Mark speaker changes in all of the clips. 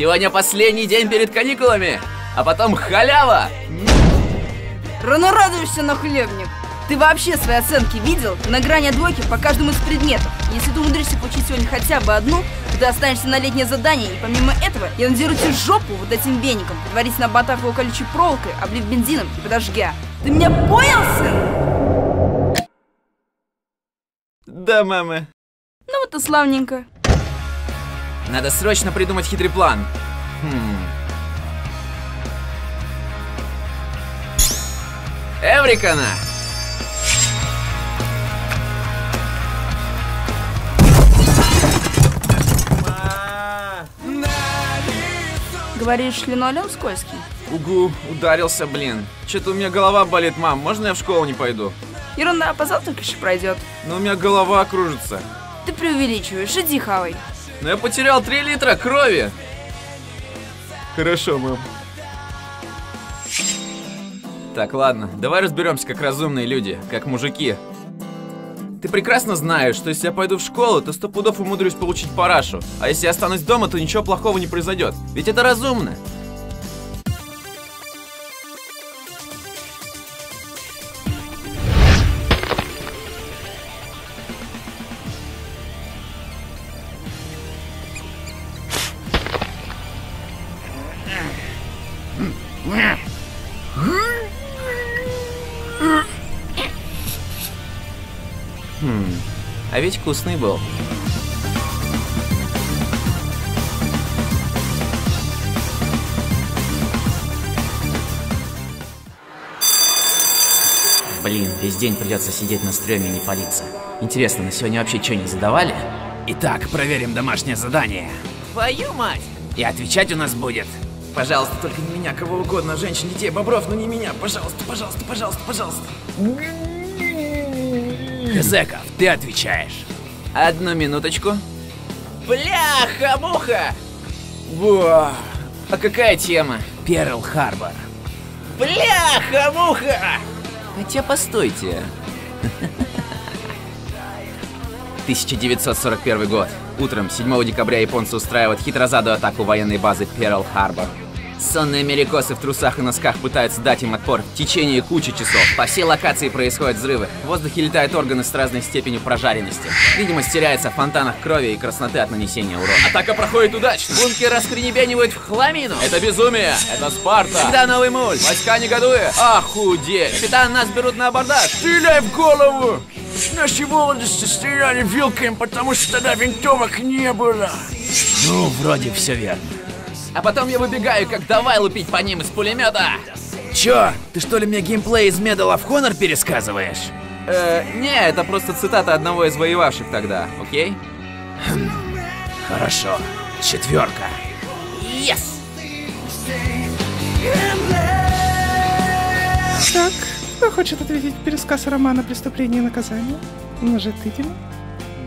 Speaker 1: Сегодня последний день перед каникулами, а потом халява!
Speaker 2: Рано радуешься, на хлебник. Ты вообще свои оценки видел? На грани двойки по каждому из предметов. Если ты умудришься получить сегодня хотя бы одну, то ты останешься на летнее задание, и помимо этого я надеру тебе жопу вот этим веником, предварительно обмотав его колючей проволокой, облив бензином и подожгя. Ты меня понял, сын?
Speaker 1: Да, мама.
Speaker 2: Ну вот и славненько.
Speaker 1: Надо срочно придумать хитрый план. Хм. Эврикана!
Speaker 2: Говоришь, линолеум скользкий?
Speaker 1: Угу, ударился, блин. Что-то у меня голова болит, мам. Можно я в школу не пойду?
Speaker 2: Ерунда, позавтракаешь и пройдет.
Speaker 1: Но у меня голова кружится.
Speaker 2: Ты преувеличиваешь, иди хавай.
Speaker 1: Но я потерял 3 литра крови. Хорошо, мам. Так, ладно, давай разберемся как разумные люди, как мужики. Ты прекрасно знаешь, что если я пойду в школу, то сто пудов умудрюсь получить парашу. А если я останусь дома, то ничего плохого не произойдет. Ведь это разумно. Хм, а ведь вкусный был. Блин, весь день придется сидеть на стреме и не палиться. Интересно, на сегодня вообще что не задавали? Итак, проверим домашнее задание. Твою мать! И отвечать у нас будет. Пожалуйста, только не меня, кого угодно, женщин, детей, бобров, но не меня. Пожалуйста, пожалуйста, пожалуйста, пожалуйста. Зеков, ты отвечаешь. Одну минуточку. Бляха-муха! Во! А какая тема? Перл Харбор. Бляха-муха! Хотя постойте. 1941 год. Утром 7 декабря японцы устраивают хитрозадую атаку военной базы Перл Харбор. Сонные америкосы в трусах и носках пытаются дать им отпор в течение кучи часов. По всей локации происходят взрывы. В воздухе летают органы с разной степенью прожаренности. Видимость теряется в фонтанах крови и красноты от нанесения урона. Атака проходит удачно. Бункер раскренебенивают в хламину. Это безумие. Это Спарта. Когда новый мульт? Войска негодуя. Охудеть. Капитан, нас берут на абордаж.
Speaker 3: Стреляй в голову! Наши молодости стреляли вилками, потому что тогда винтовок не было.
Speaker 1: Ну, вроде все верно. А потом я выбегаю, как давай лупить по ним из пулемета. Чё, ты что ли мне геймплей из Medal of Honor пересказываешь? Э, не, это просто цитата одного из воевавших тогда, окей? Хорошо. Четверка. Yes!
Speaker 4: Так, кто хочет ответить пересказ романа «Преступление и наказание»? Может, ты, Дима?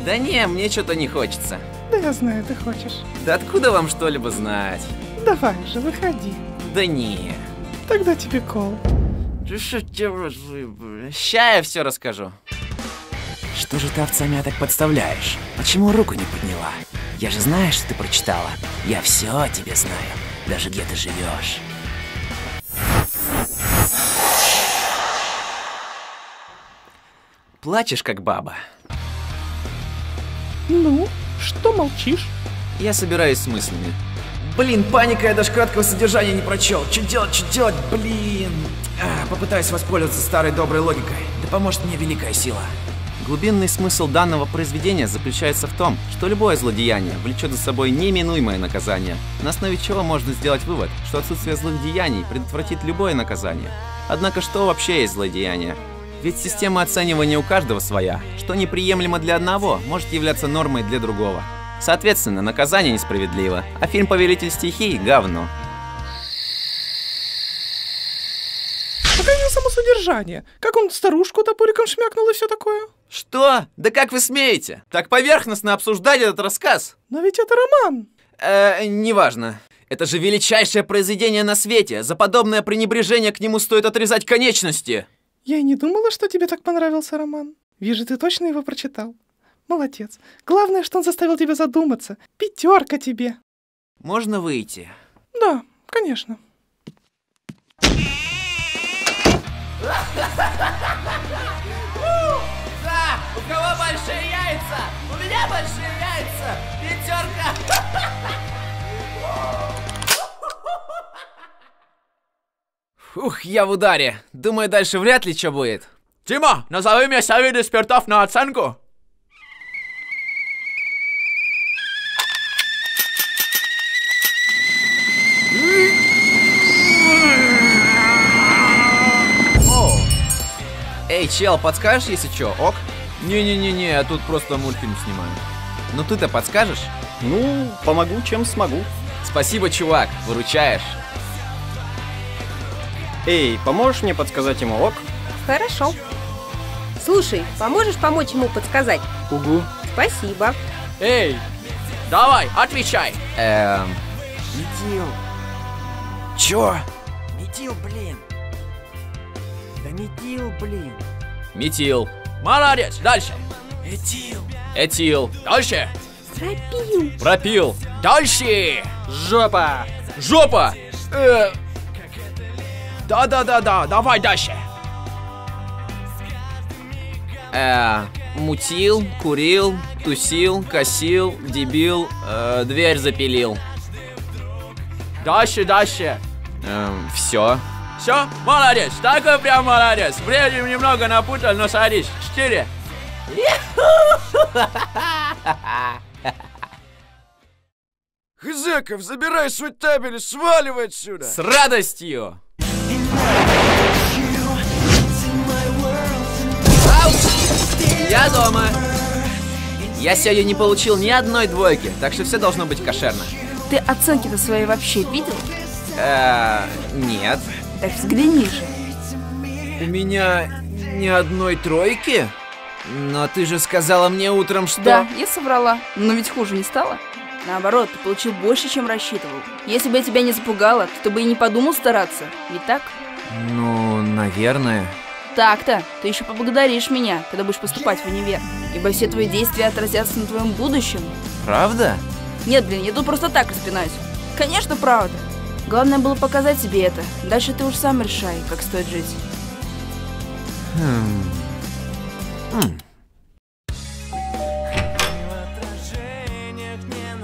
Speaker 1: Да не, мне что-то не хочется.
Speaker 4: Да я знаю, ты хочешь.
Speaker 1: Да откуда вам что-либо знать?
Speaker 4: Давай же, выходи.
Speaker 1: Да не.
Speaker 4: Тогда тебе кол.
Speaker 1: Ща я все расскажу. Что же ты овцами так подставляешь? Почему руку не подняла? Я же знаю, что ты прочитала. Я все о тебе знаю. Даже где ты живешь. Плачешь, как баба.
Speaker 4: Ну, что молчишь?
Speaker 1: Я собираюсь с мыслями. Блин, паника, я даже краткого содержания не прочел. Что делать, что делать, блин? А, попытаюсь воспользоваться старой доброй логикой. Да поможет мне великая сила. Глубинный смысл данного произведения заключается в том, что любое злодеяние влечет за собой неминуемое наказание, на основе чего можно сделать вывод, что отсутствие злых деяний предотвратит любое наказание. Однако что вообще есть злодеяние? Ведь система оценивания у каждого своя. Что неприемлемо для одного, может являться нормой для другого. Соответственно, наказание несправедливо, а фильм «Повелитель стихий» — говно.
Speaker 4: Покажи само содержание. Как он старушку топориком шмякнул и все такое.
Speaker 1: Что? Да как вы смеете? Так поверхностно обсуждать этот рассказ?
Speaker 4: Но ведь это роман.
Speaker 1: Э, неважно. Это же величайшее произведение на свете. За подобное пренебрежение к нему стоит отрезать конечности.
Speaker 4: Я и не думала, что тебе так понравился роман. Вижу, ты точно его прочитал. Молодец. Главное, что он заставил тебя задуматься. Пятерка тебе.
Speaker 1: Можно выйти?
Speaker 4: Да, конечно.
Speaker 1: Да! У кого большие яйца? У меня большие яйца! Пятерка! Ух, я в ударе. Думаю, дальше вряд ли что будет.
Speaker 3: Тима, назови мне совет экспертов на оценку.
Speaker 1: О. Эй, чел, подскажешь, если чё, ок? Не-не-не-не, я тут просто мультфильм снимаю. Ну ты-то подскажешь?
Speaker 5: Ну, помогу, чем смогу.
Speaker 1: Спасибо, чувак, выручаешь.
Speaker 5: Эй, поможешь мне подсказать ему ок?
Speaker 6: Хорошо. Слушай, поможешь помочь ему подсказать?
Speaker 5: Угу.
Speaker 6: Спасибо.
Speaker 3: Эй, давай, отвечай.
Speaker 1: Эм...
Speaker 3: Метил. Чё? Метил, блин. Да метил, блин.
Speaker 1: Метил.
Speaker 3: Молодец, дальше.
Speaker 1: Этил. Этил.
Speaker 3: Дальше.
Speaker 6: Пропил.
Speaker 1: Пропил.
Speaker 3: Дальше.
Speaker 5: Жопа!
Speaker 1: Жопа!
Speaker 3: Э, Да-да-да-да, давай дальше.
Speaker 1: Э, мутил, курил, тусил, косил, дебил, э, дверь запилил.
Speaker 3: Дальше, дальше.
Speaker 1: Эм, все.
Speaker 3: Все, молодец, такой прям молодец. Вроде немного напутал, но садись. Четыре. Хзеков, забирай свой табель и сваливай отсюда.
Speaker 1: С радостью! Я дома. Я сегодня не получил ни одной двойки, так что все должно быть кошерно.
Speaker 2: Ты оценки-то свои вообще видел?
Speaker 1: Э, нет.
Speaker 2: Так взгляни же.
Speaker 1: У меня ни одной тройки? Но ты же сказала мне утром, что...
Speaker 2: Да, я соврала. Но ведь хуже не стало. Наоборот, ты получил больше, чем рассчитывал. Если бы я тебя не запугала, то ты бы и не подумал стараться. Ведь так?
Speaker 1: Ну, наверное.
Speaker 2: Так-то, ты еще поблагодаришь меня, когда будешь поступать в универ. Ибо все твои действия отразятся на твоем будущем.
Speaker 1: Правда?
Speaker 2: Нет, блин, я тут просто так распинаюсь. Конечно, правда. Главное было показать себе это. Дальше ты уж сам решай, как стоит жить.
Speaker 1: Хм. М.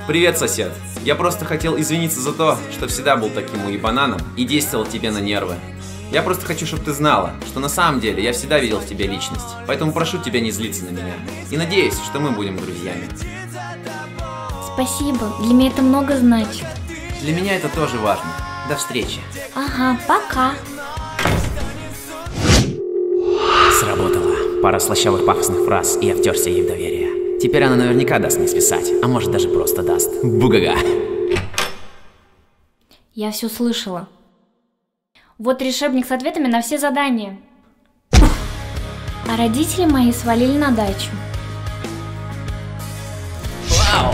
Speaker 1: Привет, сосед. Я просто хотел извиниться за то, что всегда был таким уебананом и действовал тебе на нервы. Я просто хочу, чтобы ты знала, что на самом деле я всегда видел в тебе личность, поэтому прошу тебя не злиться на меня. И надеюсь, что мы будем друзьями.
Speaker 7: Спасибо, для меня это много значит.
Speaker 1: Для меня это тоже важно. До встречи.
Speaker 7: Ага, пока.
Speaker 1: Сработало. Пара слащавых пафосных фраз, и я втерся ей в доверие. Теперь она наверняка даст мне списать, а может даже просто даст. Бугага.
Speaker 7: Я все слышала. Вот решебник с ответами на все задания. А родители мои свалили на дачу.
Speaker 1: Вау!